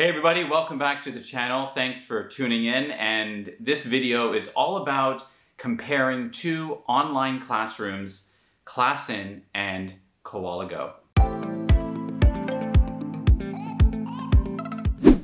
Hey everybody, welcome back to the channel. Thanks for tuning in and this video is all about comparing two online classrooms, Classin and Koala Go.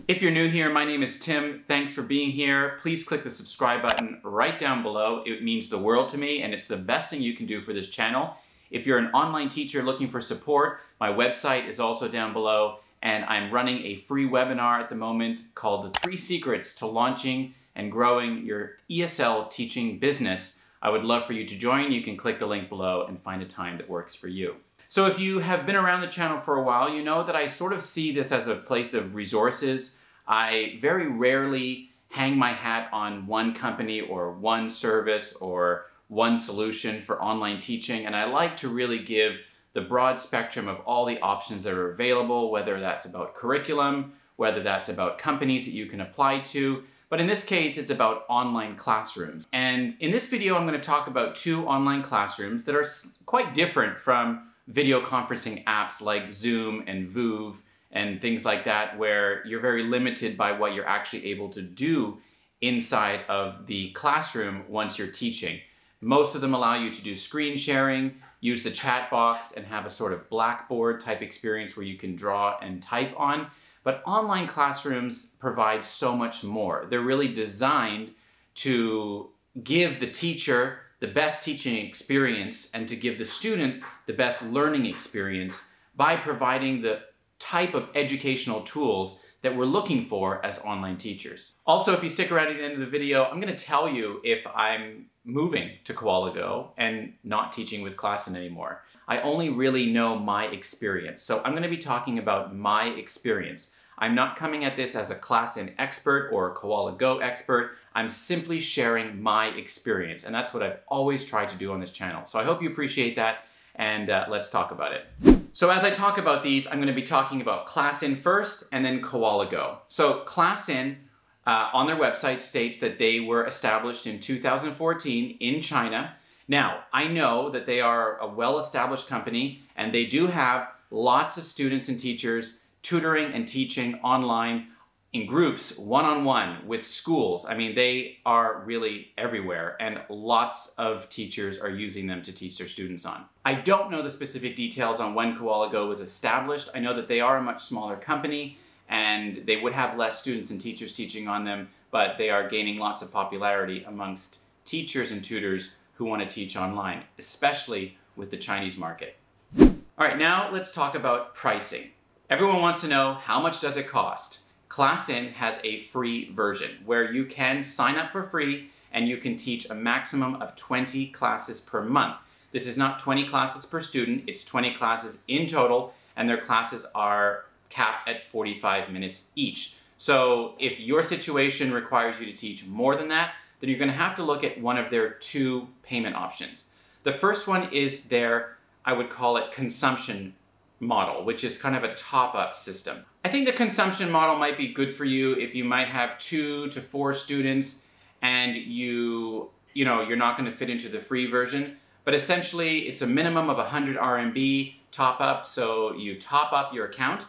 If you're new here, my name is Tim. Thanks for being here. Please click the subscribe button right down below. It means the world to me and it's the best thing you can do for this channel. If you're an online teacher looking for support, my website is also down below and I'm running a free webinar at the moment called The Three Secrets to Launching and Growing Your ESL Teaching Business. I would love for you to join. You can click the link below and find a time that works for you. So if you have been around the channel for a while, you know that I sort of see this as a place of resources. I very rarely hang my hat on one company or one service or one solution for online teaching, and I like to really give the broad spectrum of all the options that are available, whether that's about curriculum, whether that's about companies that you can apply to, but in this case, it's about online classrooms. And in this video, I'm gonna talk about two online classrooms that are quite different from video conferencing apps like Zoom and Voov and things like that, where you're very limited by what you're actually able to do inside of the classroom once you're teaching. Most of them allow you to do screen sharing, use the chat box and have a sort of blackboard type experience where you can draw and type on. But online classrooms provide so much more. They're really designed to give the teacher the best teaching experience and to give the student the best learning experience by providing the type of educational tools that we're looking for as online teachers. Also, if you stick around at the end of the video, I'm gonna tell you if I'm moving to Koala Go and not teaching with Classin anymore. I only really know my experience. So I'm gonna be talking about my experience. I'm not coming at this as a Classin expert or a Koala Go expert. I'm simply sharing my experience. And that's what I've always tried to do on this channel. So I hope you appreciate that and uh, let's talk about it. So as I talk about these, I'm gonna be talking about Classin first and then Koala Go. So Classin uh, on their website states that they were established in 2014 in China. Now, I know that they are a well-established company and they do have lots of students and teachers tutoring and teaching online in groups, one-on-one with schools. I mean, they are really everywhere and lots of teachers are using them to teach their students on. I don't know the specific details on when Koala Go was established. I know that they are a much smaller company and they would have less students and teachers teaching on them, but they are gaining lots of popularity amongst teachers and tutors who want to teach online, especially with the Chinese market. All right, now let's talk about pricing. Everyone wants to know how much does it cost? Classin has a free version where you can sign up for free and you can teach a maximum of 20 classes per month. This is not 20 classes per student, it's 20 classes in total, and their classes are capped at 45 minutes each. So if your situation requires you to teach more than that, then you're gonna have to look at one of their two payment options. The first one is their, I would call it consumption model, which is kind of a top-up system. I think the consumption model might be good for you if you might have two to four students and you, you know, you're not going to fit into the free version. But essentially, it's a minimum of 100 RMB top up. So you top up your account,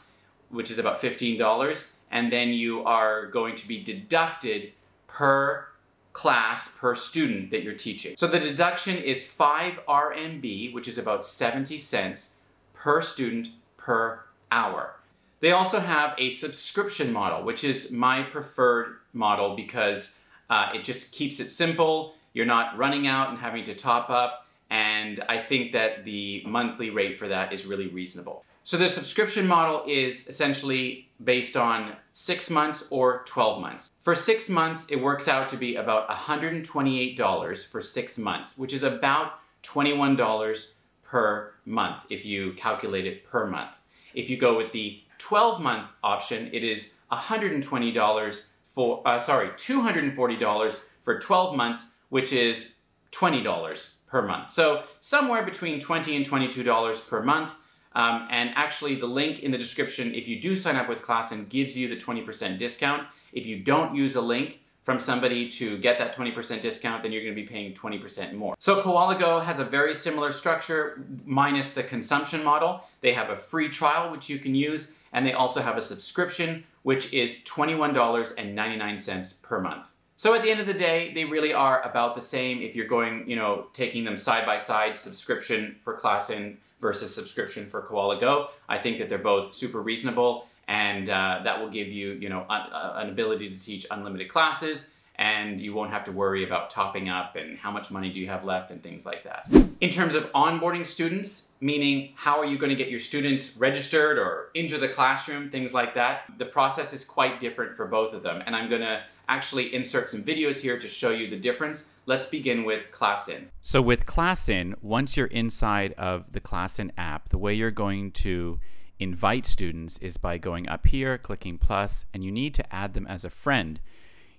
which is about $15, and then you are going to be deducted per class per student that you're teaching. So the deduction is 5 RMB, which is about 70 cents per student per hour. They also have a subscription model, which is my preferred model because uh, it just keeps it simple. You're not running out and having to top up. And I think that the monthly rate for that is really reasonable. So the subscription model is essentially based on six months or 12 months. For six months, it works out to be about $128 for six months, which is about $21 per month if you calculate it per month. If you go with the 12 month option, it is $120 for, uh, sorry, $240 for 12 months, which is $20 per month. So somewhere between 20 and $22 per month. Um, and actually the link in the description, if you do sign up with Classin, gives you the 20% discount. If you don't use a link, from somebody to get that 20% discount, then you're gonna be paying 20% more. So Koala Go has a very similar structure minus the consumption model. They have a free trial which you can use and they also have a subscription which is $21.99 per month. So at the end of the day, they really are about the same if you're going, you know, taking them side by side, subscription for ClassIn versus subscription for Koala Go. I think that they're both super reasonable and uh, that will give you, you know, uh, an ability to teach unlimited classes and you won't have to worry about topping up and how much money do you have left and things like that. In terms of onboarding students, meaning how are you going to get your students registered or into the classroom, things like that, the process is quite different for both of them. And I'm going to actually insert some videos here to show you the difference. Let's begin with ClassIn. So with ClassIn, once you're inside of the ClassIn app, the way you're going to invite students is by going up here, clicking plus, and you need to add them as a friend.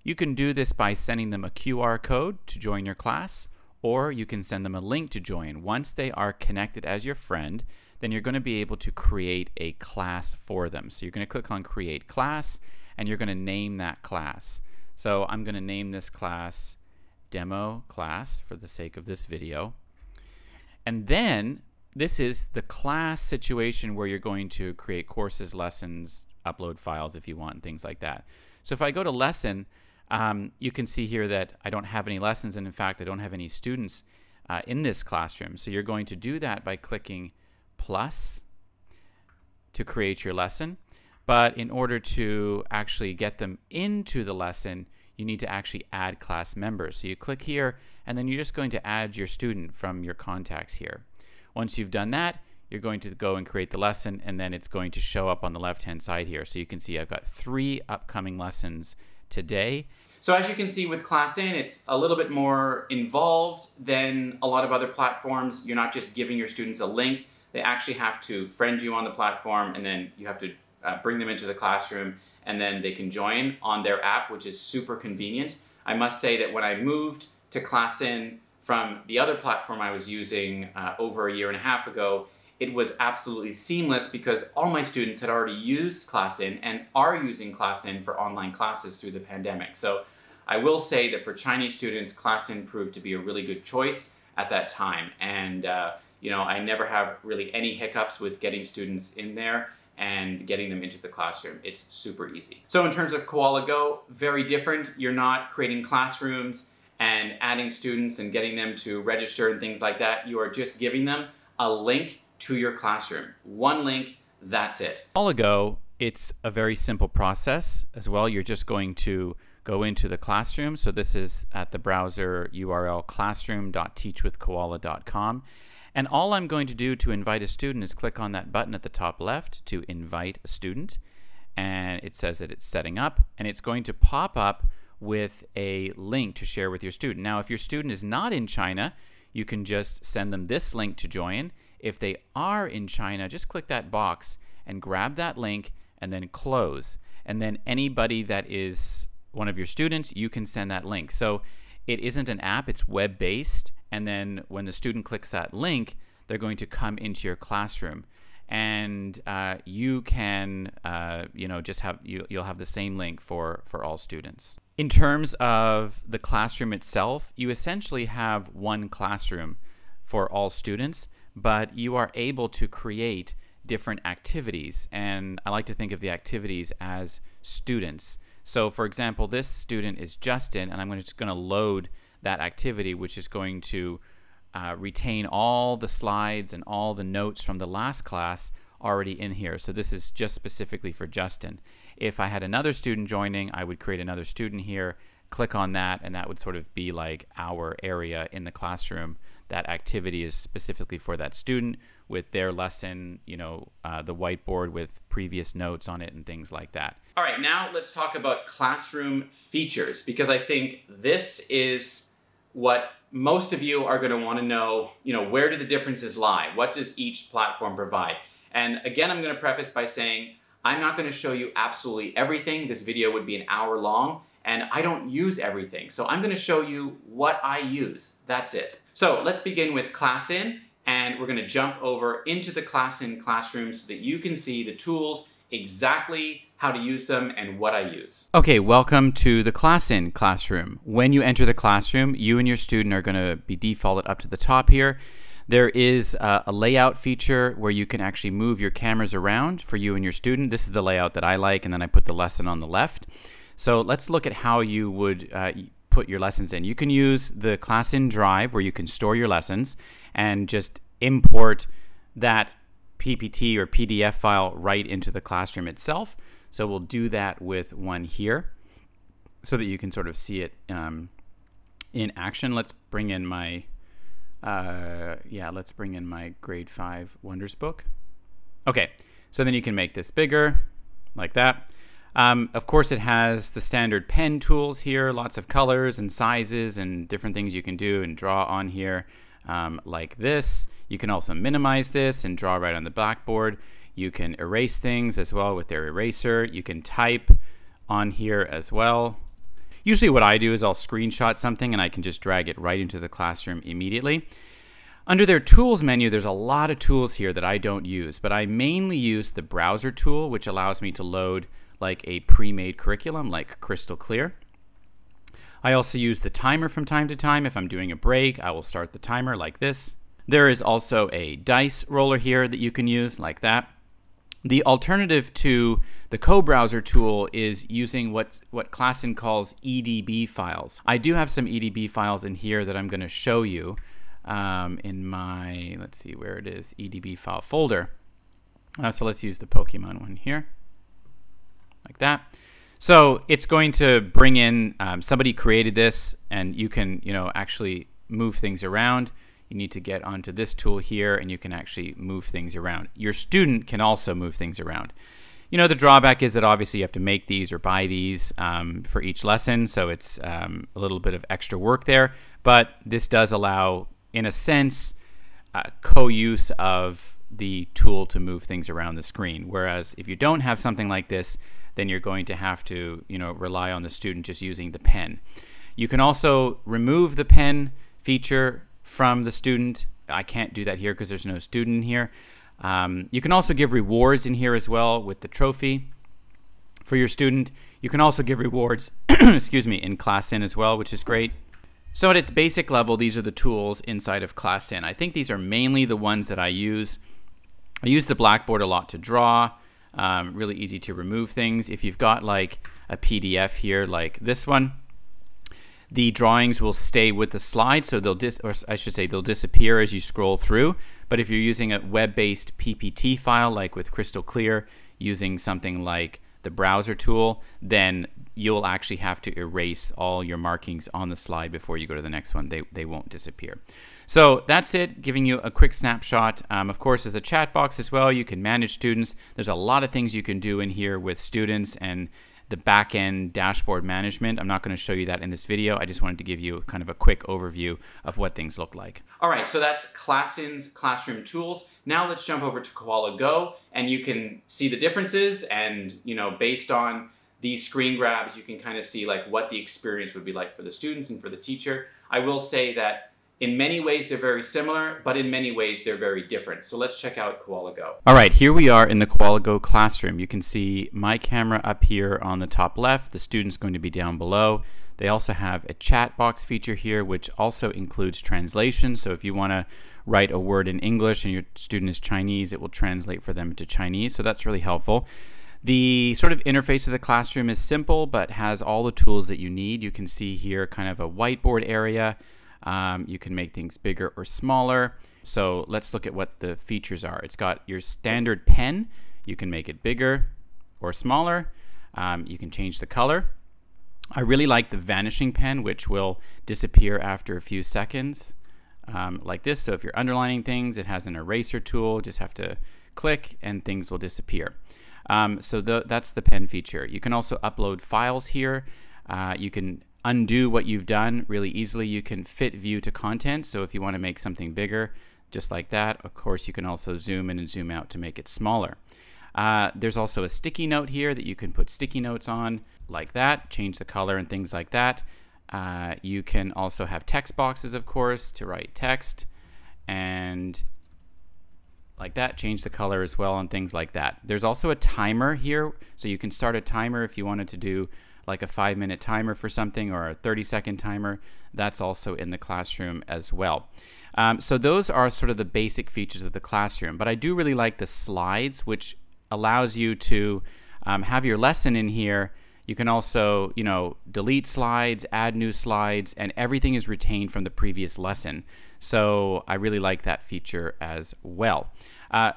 You can do this by sending them a QR code to join your class, or you can send them a link to join. Once they are connected as your friend, then you're going to be able to create a class for them. So you're going to click on create class, and you're going to name that class. So I'm going to name this class demo class for the sake of this video. And then this is the class situation where you're going to create courses, lessons, upload files if you want, and things like that. So if I go to lesson, um, you can see here that I don't have any lessons, and in fact, I don't have any students uh, in this classroom. So you're going to do that by clicking plus to create your lesson. But in order to actually get them into the lesson, you need to actually add class members. So you click here, and then you're just going to add your student from your contacts here. Once you've done that, you're going to go and create the lesson and then it's going to show up on the left hand side here. So you can see I've got three upcoming lessons today. So as you can see with ClassIn, it's a little bit more involved than a lot of other platforms. You're not just giving your students a link. They actually have to friend you on the platform and then you have to uh, bring them into the classroom and then they can join on their app, which is super convenient. I must say that when I moved to ClassIn, from the other platform I was using uh, over a year and a half ago, it was absolutely seamless because all my students had already used ClassIn and are using ClassIn for online classes through the pandemic. So I will say that for Chinese students, ClassIn proved to be a really good choice at that time. And uh, you know, I never have really any hiccups with getting students in there and getting them into the classroom. It's super easy. So in terms of Koala Go, very different. You're not creating classrooms and adding students and getting them to register and things like that. You are just giving them a link to your classroom. One link, that's it. Koala Go, it's a very simple process as well. You're just going to go into the classroom. So this is at the browser URL classroom.teachwithkoala.com. And all I'm going to do to invite a student is click on that button at the top left to invite a student. And it says that it's setting up and it's going to pop up with a link to share with your student. Now, if your student is not in China, you can just send them this link to join. If they are in China, just click that box and grab that link and then close. And then anybody that is one of your students, you can send that link. So it isn't an app, it's web based. And then when the student clicks that link, they're going to come into your classroom and uh, you can uh, you know just have you, you'll have the same link for for all students in terms of the classroom itself you essentially have one classroom for all students but you are able to create different activities and i like to think of the activities as students so for example this student is justin and i'm just going to load that activity which is going to uh, retain all the slides and all the notes from the last class already in here. So this is just specifically for Justin. If I had another student joining, I would create another student here, click on that, and that would sort of be like our area in the classroom. That activity is specifically for that student with their lesson, you know, uh, the whiteboard with previous notes on it and things like that. All right, now let's talk about classroom features because I think this is what most of you are going to want to know, you know, where do the differences lie? What does each platform provide? And again, I'm going to preface by saying I'm not going to show you absolutely everything. This video would be an hour long and I don't use everything. So I'm going to show you what I use. That's it. So let's begin with ClassIn and we're going to jump over into the ClassIn classroom so that you can see the tools exactly how to use them, and what I use. Okay, welcome to the ClassIn classroom. When you enter the classroom, you and your student are going to be defaulted up to the top here. There is a, a, layout feature where you can actually move your cameras around for you and your student. This is the layout that I like, and then I put the lesson on the left. So let's look at how you would uh, put your lessons in. You can use the ClassIn Drive where you can store your lessons and just import that PPT or PDF file right into the classroom itself. So we'll do that with one here so that you can sort of see it um, in action. Let's bring in my, uh, yeah, let's bring in my grade five Wonders book. Okay, so then you can make this bigger like that. Um, of course, it has the standard pen tools here, lots of colors and sizes and different things you can do and draw on here um, like this. You can also minimize this and draw right on the blackboard. You can erase things as well with their eraser. You can type on here as well. Usually what I do is I'll screenshot something and I can just drag it right into the classroom immediately. Under their tools menu, there's a lot of tools here that I don't use, but I mainly use the browser tool, which allows me to load like a pre-made curriculum like Crystal Clear. I also use the timer from time to time. If I'm doing a break, I will start the timer like this. There is also a dice roller here that you can use like that. The alternative to the co-browser tool is using what's, what ClassIn calls EDB files. I do have some EDB files in here that I'm going to show you um, in my, let's see where it is, EDB file folder. Uh, so let's use the Pokemon one here, like that. So it's going to bring in, um, somebody created this and you can, you know, actually move things around you need to get onto this tool here and you can actually move things around. Your student can also move things around. You know, the drawback is that obviously you have to make these or buy these um, for each lesson, so it's um, a little bit of extra work there, but this does allow, in a sense, uh, co-use of the tool to move things around the screen. Whereas if you don't have something like this, then you're going to have to, you know, rely on the student just using the pen. You can also remove the pen feature from the student. I can't do that here because there's no student here. Um, you can also give rewards in here as well with the trophy for your student. You can also give rewards, excuse me, in ClassIn as well, which is great. So at its basic level, these are the tools inside of ClassIn. I think these are mainly the ones that I use. I use the Blackboard a lot to draw, um, really easy to remove things. If you've got like a PDF here like this one, the drawings will stay with the slide, so they'll dis or I should say they'll disappear as you scroll through. But if you're using a web-based PPT file like with Crystal Clear, using something like the browser tool, then you'll actually have to erase all your markings on the slide before you go to the next one. They, they won't disappear. So that's it, giving you a quick snapshot. Um, of course, there's a chat box as well. You can manage students. There's a lot of things you can do in here with students and the back-end dashboard management. I'm not going to show you that in this video. I just wanted to give you kind of a quick overview of what things look like. All right, so that's ClassIn's classroom tools. Now let's jump over to Koala Go and you can see the differences and, you know, based on these screen grabs, you can kind of see like what the experience would be like for the students and for the teacher. I will say that in many ways, they're very similar, but in many ways, they're very different. So let's check out Koala Go. All right, here we are in the Koala Go classroom. You can see my camera up here on the top left, the student's going to be down below. They also have a chat box feature here, which also includes translation. So if you want to write a word in English and your student is Chinese, it will translate for them to Chinese. So that's really helpful. The sort of interface of the classroom is simple, but has all the tools that you need. You can see here kind of a whiteboard area, um, you can make things bigger or smaller. So let's look at what the features are. It's got your standard pen. You can make it bigger or smaller. Um, you can change the color. I really like the vanishing pen, which will disappear after a few seconds, um, like this. So if you're underlining things, it has an eraser tool. Just have to click and things will disappear. Um, so the, that's the pen feature. You can also upload files here. Uh, you can undo what you've done really easily. You can fit view to content. So if you want to make something bigger, just like that, of course, you can also zoom in and zoom out to make it smaller. Uh, there's also a sticky note here that you can put sticky notes on like that, change the color and things like that. Uh, you can also have text boxes, of course, to write text and like that, change the color as well and things like that. There's also a timer here, so you can start a timer if you wanted to do like a five minute timer for something or a 30 second timer, that's also in the classroom as well. Um, so those are sort of the basic features of the classroom. But I do really like the slides, which allows you to um, have your lesson in here. You can also, you know, delete slides, add new slides, and everything is retained from the previous lesson. So I really like that feature as well. Uh,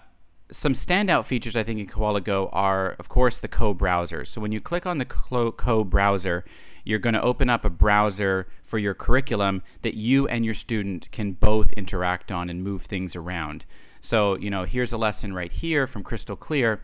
some standout features I think in Koala Go are, of course, the co-browser. So when you click on the co-browser, you're going to open up a browser for your curriculum that you and your student can both interact on and move things around. So, you know, here's a lesson right here from Crystal Clear.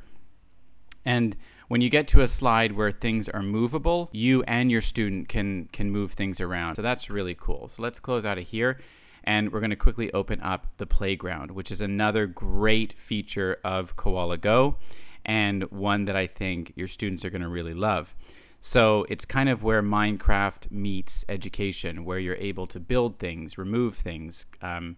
And when you get to a slide where things are movable, you and your student can can move things around. So that's really cool. So let's close out of here and we're going to quickly open up the playground, which is another great feature of Koala Go and one that I think your students are going to really love. So it's kind of where Minecraft meets education, where you're able to build things, remove things. Um,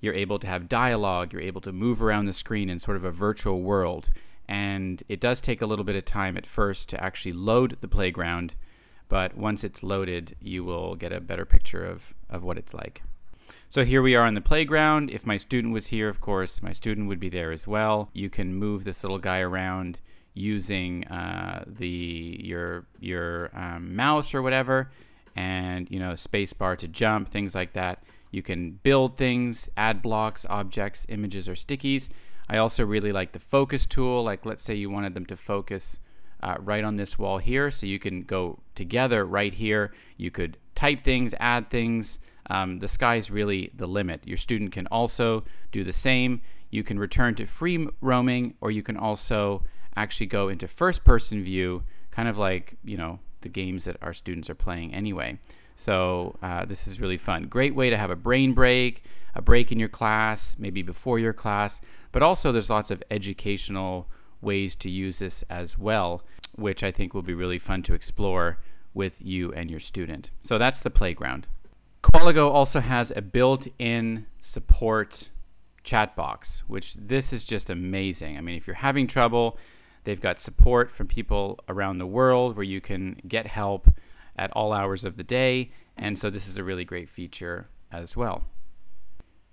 you're able to have dialogue. You're able to move around the screen in sort of a virtual world. And it does take a little bit of time at first to actually load the playground, but once it's loaded, you will get a better picture of, of what it's like. So here we are on the playground. If my student was here, of course, my student would be there as well. You can move this little guy around using uh, the your your um, mouse or whatever, and you know space bar to jump, things like that. You can build things, add blocks, objects, images, or stickies. I also really like the focus tool. Like let's say you wanted them to focus uh, right on this wall here, so you can go together right here. You could type things, add things, um, the sky's really the limit. Your student can also do the same. You can return to free roaming, or you can also actually go into first person view, kind of like, you know, the games that our students are playing anyway. So uh, this is really fun. Great way to have a brain break, a break in your class, maybe before your class, but also there's lots of educational ways to use this as well, which I think will be really fun to explore with you and your student. So that's the playground. Koala Go also has a built-in support chat box, which this is just amazing. I mean, if you're having trouble, they've got support from people around the world where you can get help at all hours of the day. And so this is a really great feature as well.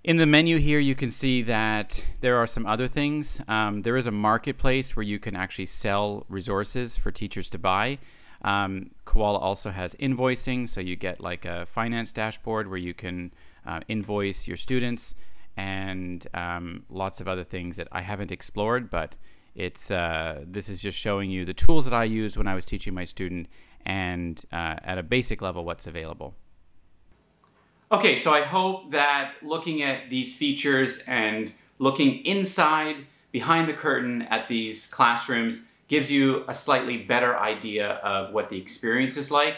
In the menu here, you can see that there are some other things. Um, there is a marketplace where you can actually sell resources for teachers to buy. Um, Koala also has invoicing, so you get like a finance dashboard where you can uh, invoice your students and um, lots of other things that I haven't explored, but it's uh, this is just showing you the tools that I used when I was teaching my student and uh, at a basic level what's available. Okay, so I hope that looking at these features and looking inside, behind the curtain at these classrooms gives you a slightly better idea of what the experience is like.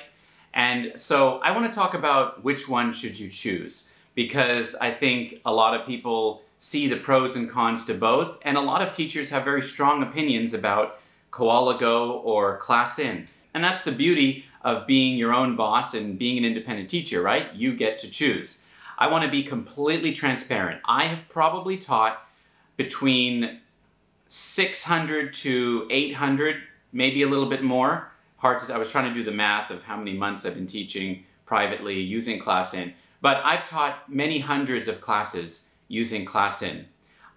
And so I want to talk about which one should you choose because I think a lot of people see the pros and cons to both and a lot of teachers have very strong opinions about Koala Go or ClassIn. And that's the beauty of being your own boss and being an independent teacher, right? You get to choose. I want to be completely transparent. I have probably taught between 600 to 800, maybe a little bit more. Hard to, I was trying to do the math of how many months I've been teaching privately using ClassIn, but I've taught many hundreds of classes using ClassIn.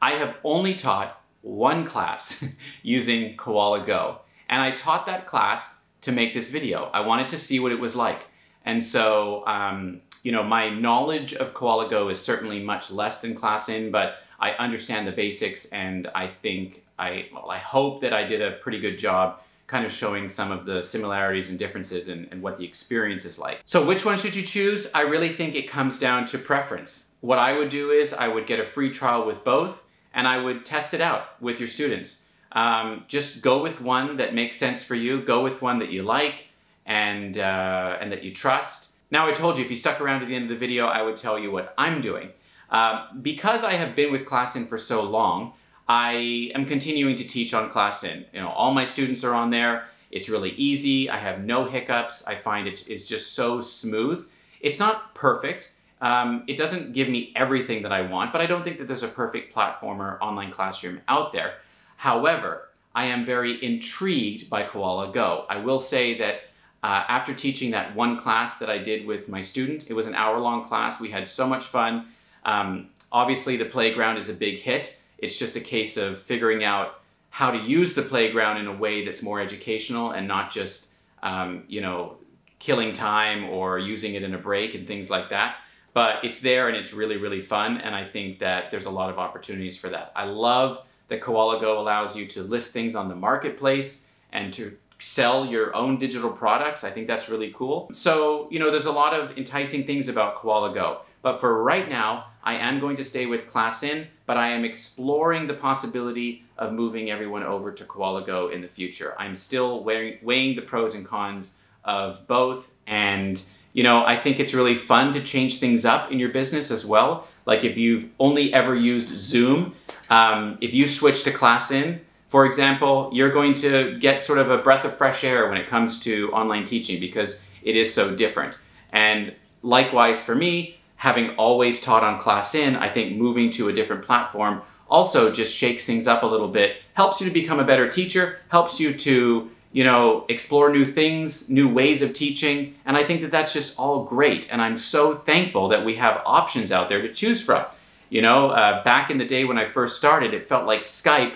I have only taught one class using Koala Go, and I taught that class to make this video. I wanted to see what it was like. And so, um, you know, my knowledge of Koala Go is certainly much less than ClassIn, but I understand the basics and I think I, well, I hope that I did a pretty good job kind of showing some of the similarities and differences and, and what the experience is like. So which one should you choose? I really think it comes down to preference. What I would do is I would get a free trial with both and I would test it out with your students. Um, just go with one that makes sense for you. Go with one that you like and, uh, and that you trust. Now I told you if you stuck around to the end of the video, I would tell you what I'm doing. Uh, because I have been with ClassIn for so long, I am continuing to teach on ClassIn. You know, all my students are on there. It's really easy. I have no hiccups. I find it is just so smooth. It's not perfect. Um, it doesn't give me everything that I want, but I don't think that there's a perfect platform or online classroom out there. However, I am very intrigued by Koala Go. I will say that uh, after teaching that one class that I did with my student. It was an hour long class. We had so much fun. Um, obviously, the playground is a big hit. It's just a case of figuring out how to use the playground in a way that's more educational and not just, um, you know, killing time or using it in a break and things like that. But it's there and it's really, really fun. And I think that there's a lot of opportunities for that. I love that Koala Go allows you to list things on the marketplace and to sell your own digital products. I think that's really cool. So, you know, there's a lot of enticing things about Koala Go. But for right now, I am going to stay with ClassIn, but I am exploring the possibility of moving everyone over to Koala Go in the future. I'm still weighing, weighing the pros and cons of both. And, you know, I think it's really fun to change things up in your business as well. Like if you've only ever used Zoom, um, if you switch to ClassIn, for example, you're going to get sort of a breath of fresh air when it comes to online teaching because it is so different. And likewise for me, having always taught on ClassIn, I think moving to a different platform also just shakes things up a little bit, helps you to become a better teacher, helps you to, you know, explore new things, new ways of teaching, and I think that that's just all great. And I'm so thankful that we have options out there to choose from. You know, uh, back in the day when I first started, it felt like Skype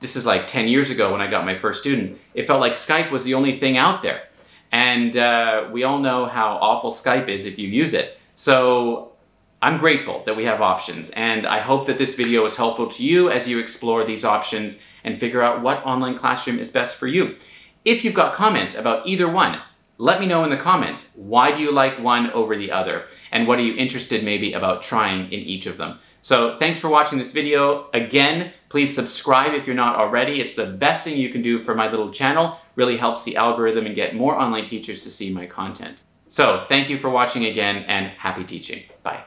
this is like 10 years ago when I got my first student, it felt like Skype was the only thing out there. And uh, we all know how awful Skype is if you use it. So I'm grateful that we have options. And I hope that this video is helpful to you as you explore these options and figure out what online classroom is best for you. If you've got comments about either one, let me know in the comments. Why do you like one over the other? And what are you interested maybe about trying in each of them? So thanks for watching this video. Again, please subscribe if you're not already. It's the best thing you can do for my little channel. Really helps the algorithm and get more online teachers to see my content. So thank you for watching again and happy teaching. Bye.